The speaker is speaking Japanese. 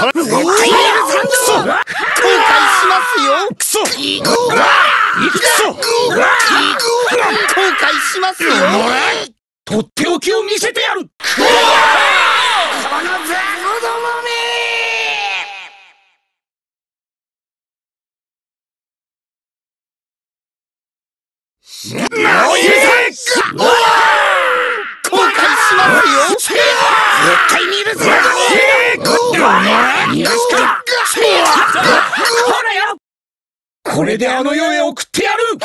今しますよ。クソしますよとっておきを見せてやるこの雑魚どもめなおい逃がすか。ほらよ。これであの世へ送ってやる